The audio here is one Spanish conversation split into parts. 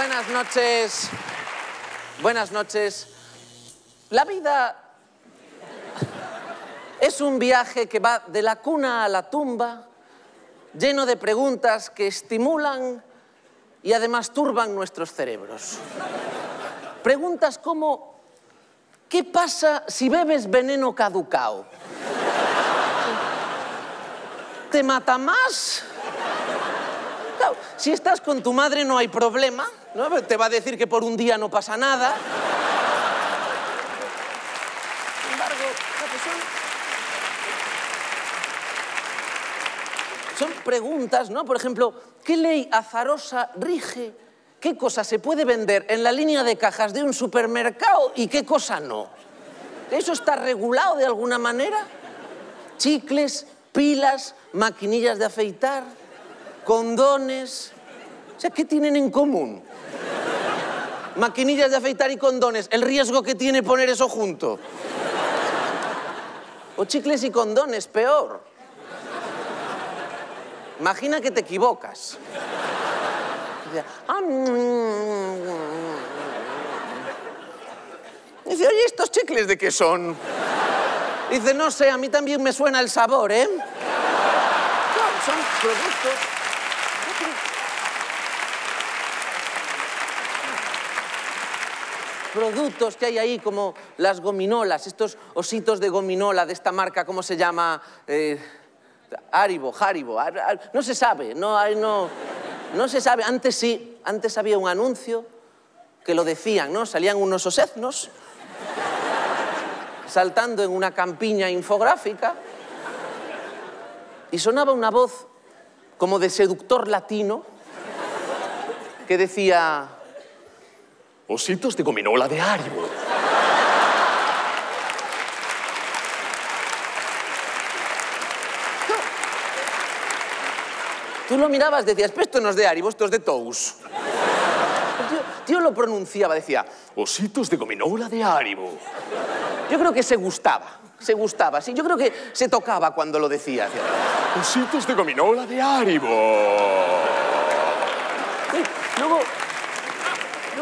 Buenas noches. Buenas noches. La vida es un viaje que va de la cuna a la tumba, lleno de preguntas que estimulan y además turban nuestros cerebros. Preguntas como, ¿qué pasa si bebes veneno caducao? ¿Te mata más? Si estás con tu madre no hay problema, ¿no? Te va a decir que por un día no pasa nada. Sin embargo, son, son preguntas, ¿no? Por ejemplo, ¿qué ley azarosa rige qué cosa se puede vender en la línea de cajas de un supermercado y qué cosa no? ¿Eso está regulado de alguna manera? Chicles, pilas, maquinillas de afeitar, condones. O sea, ¿qué tienen en común? Maquinillas de afeitar y condones. El riesgo que tiene poner eso junto. O chicles y condones, peor. Imagina que te equivocas. Ah, mm". Dice, oye, ¿estos chicles de qué son? Dice, no sé, a mí también me suena el sabor, ¿eh? Son productos... Productos que hay ahí como las gominolas, estos ositos de gominola de esta marca, ¿cómo se llama? Eh, Haribo, Haribo, no se sabe, no, no, no se sabe. Antes sí, antes había un anuncio que lo decían, ¿no? Salían unos oseznos saltando en una campiña infográfica y sonaba una voz como de seductor latino que decía... Ositos de gominola de Haribo. Tú lo mirabas, decías, pero esto no es de Haribo, esto es de Tous. Tío lo pronunciaba, decía, ositos de gominola de Haribo. Yo creo que se gustaba, se gustaba, sí. Yo creo que se tocaba cuando lo decía. Decía, Ositos de gominola de Haribo. Sí, Luego,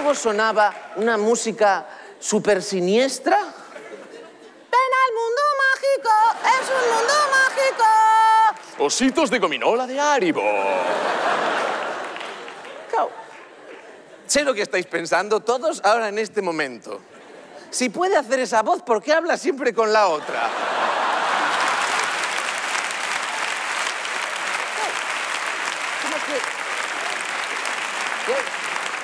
luego sonaba una música súper siniestra. Ven al mundo mágico, es un mundo mágico. Ositos de gominola de Haribo. Sé lo que estáis pensando todos ahora en este momento. Si puede hacer esa voz, ¿por qué habla siempre con la otra? Como que-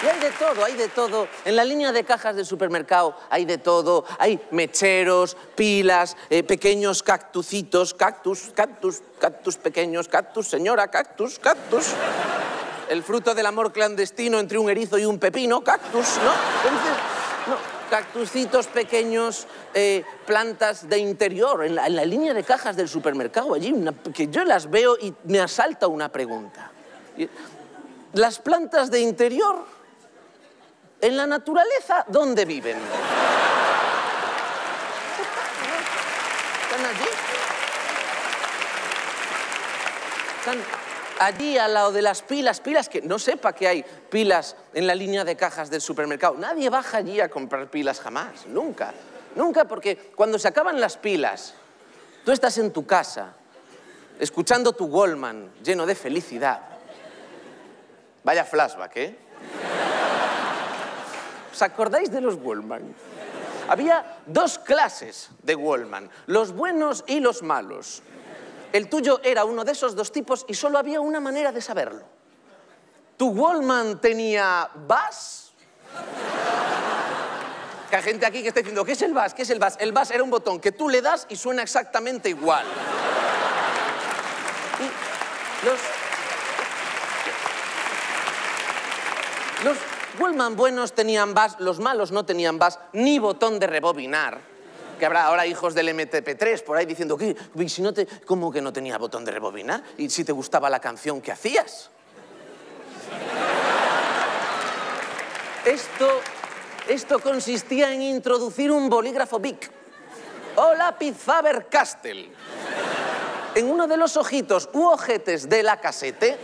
Y hay de todo, hay de todo. En la línea de cajas del supermercado hay de todo. Hay mecheros, pilas, eh, pequeños cactucitos, cactus, cactus, cactus pequeños, cactus, señora, cactus, cactus. El fruto del amor clandestino entre un erizo y un pepino, cactus, ¿no? Entonces, no, cactucitos pequeños, eh, plantas de interior, en la, línea de cajas del supermercado, allí, que yo las veo y me asalta una pregunta. Las plantas de interior, en la naturaleza, ¿dónde viven? ¿Están allí? Están allí al lado de las pilas, pilas que no sepa que hay pilas en la línea de cajas del supermercado. Nadie baja allí a comprar pilas jamás, nunca. Nunca, porque cuando se acaban las pilas, tú estás en tu casa, escuchando tu Goldman lleno de felicidad. Vaya flashback, ¿eh? ¿Os acordáis de los Wallman? Había dos clases de Wallman, los buenos y los malos. El tuyo era uno de esos dos tipos y solo había una manera de saberlo. ¿Tu Wallman tenía bass? Que hay gente aquí que está diciendo, ¿qué es el bass? ¿Qué es el bass? El bass era un botón que tú le das y suena exactamente igual. Y los, Los Wallman buenos tenían bass, los malos no tenían bass, ni botón de rebobinar. Que habrá ahora hijos del MTP3 por ahí diciendo, ¿qué? Y si no te, ¿Cómo que no tenía botón de rebobinar? ¿Y si te gustaba la canción que hacías? Esto, esto consistía en introducir un bolígrafo Bic o lápiz Faber-Castell en uno de los ojitos u ojetes de la casete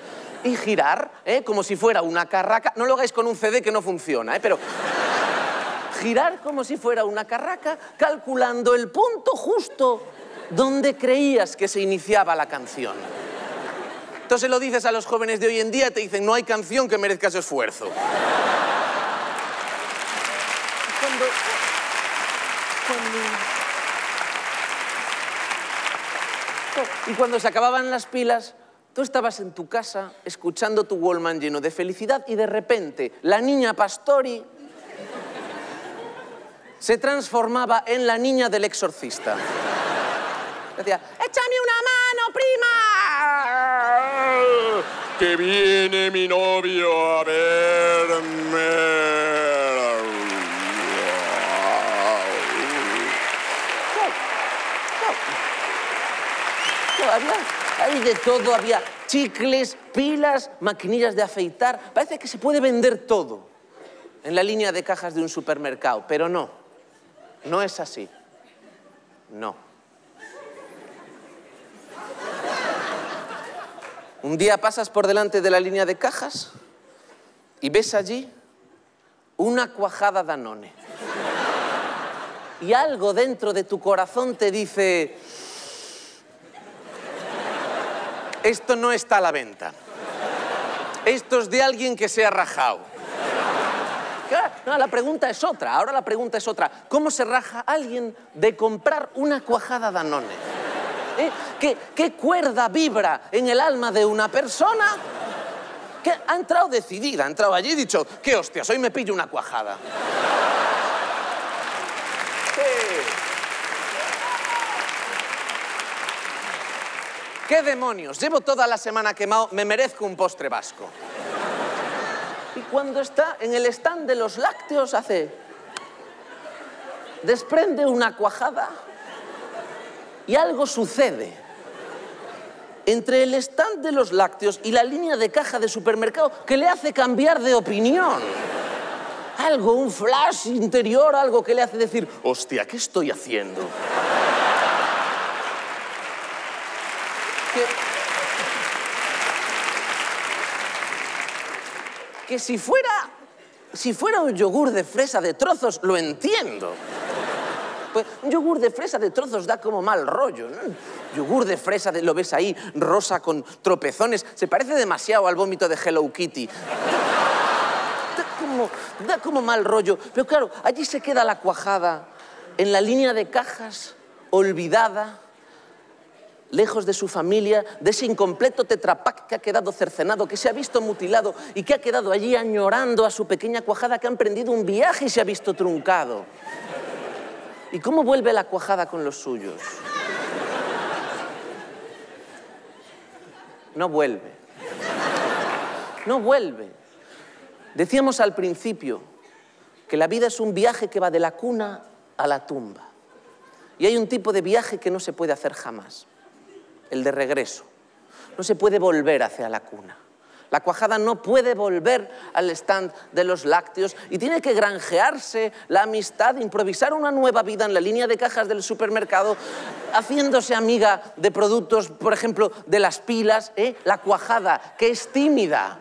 y girar, ¿eh? como si fuera una carraca. No lo hagáis con un CD que no funciona, ¿eh? pero girar como si fuera una carraca, calculando el punto justo donde creías que se iniciaba la canción. Entonces lo dices a los jóvenes de hoy en día, te dicen, no hay canción que merezca ese esfuerzo. Cuando, Y cuando se acababan las pilas, tú estabas en tu casa escuchando tu Wallman lleno de felicidad y de repente la niña Pastori se transformaba en la niña del exorcista. Decía, échame una mano, prima. Que viene mi novio a verme. había hay de todo, había chicles, pilas, maquinillas de afeitar. Parece que se puede vender todo en la línea de cajas de un supermercado, pero no, no es así. No. Un día pasas por delante de la línea de cajas y ves allí una cuajada Danone. Y algo dentro de tu corazón te dice, esto no está a la venta. Esto es de alguien que se ha rajado. No, la pregunta es otra, ahora la pregunta es otra. ¿Cómo se raja alguien de comprar una cuajada Danone? ¿Eh? ¿Qué, ¿Qué cuerda vibra en el alma de una persona que ha entrado decidida, ha entrado allí y dicho, qué hostia, hoy me pillo una cuajada? ¿Qué demonios? Llevo toda la semana quemado, me merezco un postre vasco. Y cuando está en el stand de los lácteos hace... Desprende una cuajada y algo sucede. Entre el stand de los lácteos y la línea de caja de supermercado que le hace cambiar de opinión. Algo, un flash interior, algo que le hace decir, hostia, ¿qué estoy haciendo? Que si fuera, si fuera un yogur de fresa de trozos, lo entiendo. Pues un yogur de fresa de trozos da como mal rollo. Yogur de fresa, lo ves ahí, rosa con tropezones, se parece demasiado al vómito de Hello Kitty. Da como, da como mal rollo. Pero claro, allí se queda la cuajada, en la línea de cajas, olvidada, lejos de su familia, de ese incompleto tetrapac que ha quedado cercenado, que se ha visto mutilado y que ha quedado allí añorando a su pequeña cuajada que ha emprendido un viaje y se ha visto truncado. ¿Y cómo vuelve la cuajada con los suyos? No vuelve. No vuelve. Decíamos al principio que la vida es un viaje que va de la cuna a la tumba. Y hay un tipo de viaje que no se puede hacer jamás el de regreso. No se puede volver hacia la cuna. La cuajada no puede volver al stand de los lácteos y tiene que granjearse la amistad, improvisar una nueva vida en la línea de cajas del supermercado, haciéndose amiga de productos, por ejemplo, de las pilas, ¿eh? la cuajada, que es tímida,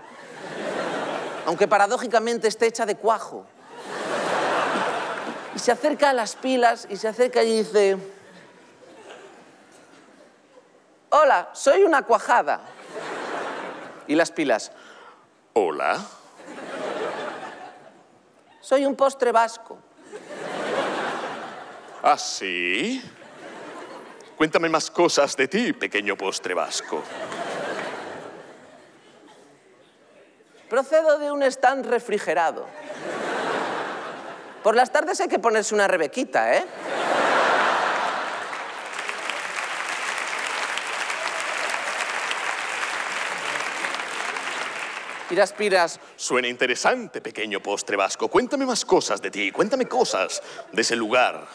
aunque paradójicamente esté hecha de cuajo. Y se acerca a las pilas y se acerca y dice... Hola, soy una cuajada. Y las pilas. Hola. Soy un postre vasco. ¿Ah, sí? Cuéntame más cosas de ti, pequeño postre vasco. Procedo de un stand refrigerado. Por las tardes hay que ponerse una rebequita, ¿eh? Y las piras, suena interesante, pequeño postre vasco. Cuéntame más cosas de ti, cuéntame cosas de ese lugar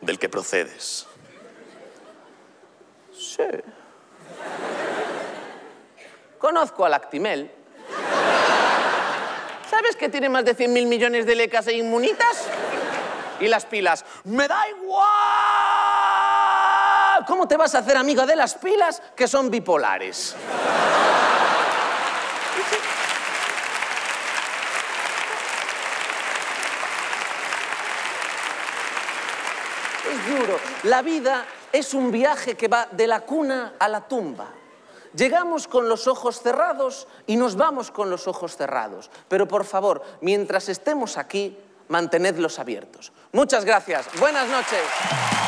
del que procedes. Sí. Conozco al Actimel. ¿Sabes que tiene más de 100.000 millones de lecas e inmunitas? Y las pilas, ¡me da igual! ¿Cómo te vas a hacer amiga de las pilas que son bipolares? Duro. La vida es un viaje que va de la cuna a la tumba. Llegamos con los ojos cerrados y nos vamos con los ojos cerrados. Pero por favor, mientras estemos aquí, mantenedlos abiertos. Muchas gracias. Buenas noches.